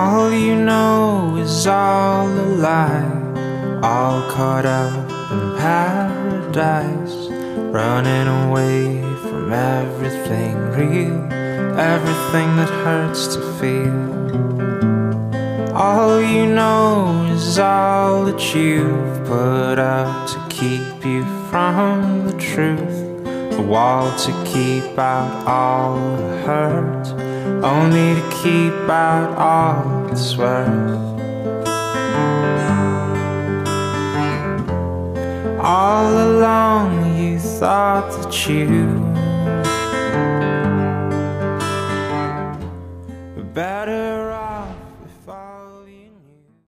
All you know is all a lie, all caught up in paradise, running away from everything real, everything that hurts to feel. All you know is all that you've put up to keep you from the truth. A wall to keep out all the hurt, only to keep out all it's worth. All along you thought that you were better off.